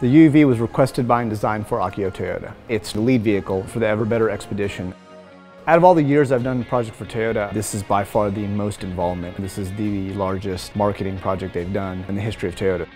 The UUV was requested by and designed for Akio Toyoda. It's the lead vehicle for the Ever Better Expedition. Out of all the years I've done project for Toyota, this is by far the most involvement. This is the largest marketing project they've done in the history of Toyota.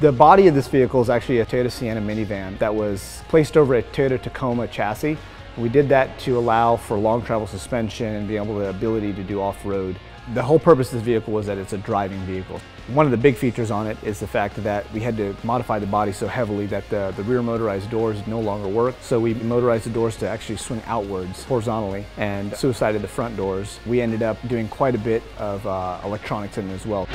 The body of this vehicle is actually a Toyota Sienna minivan that was placed over a Toyota Tacoma chassis. We did that to allow for long travel suspension and be able the ability to do off-road. The whole purpose of this vehicle was that it's a driving vehicle. One of the big features on it is the fact that we had to modify the body so heavily that the, the rear motorized doors no longer work. So we motorized the doors to actually swing outwards horizontally and suicided the front doors. We ended up doing quite a bit of uh, electronics in it as well.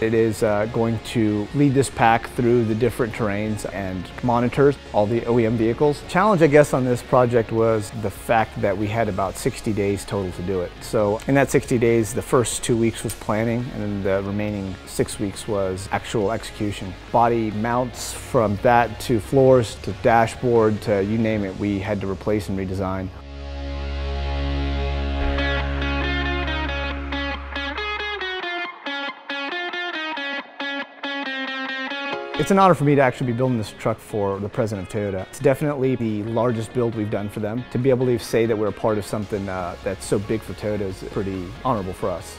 It is uh, going to lead this pack through the different terrains and monitors all the OEM vehicles. Challenge, I guess, on this project was the fact that we had about 60 days total to do it. So in that 60 days, the first two weeks was planning and then the remaining six weeks was actual execution. Body mounts from that to floors to dashboard to you name it, we had to replace and redesign. It's an honor for me to actually be building this truck for the president of Toyota. It's definitely the largest build we've done for them. To be able to say that we're a part of something uh, that's so big for Toyota is pretty honorable for us.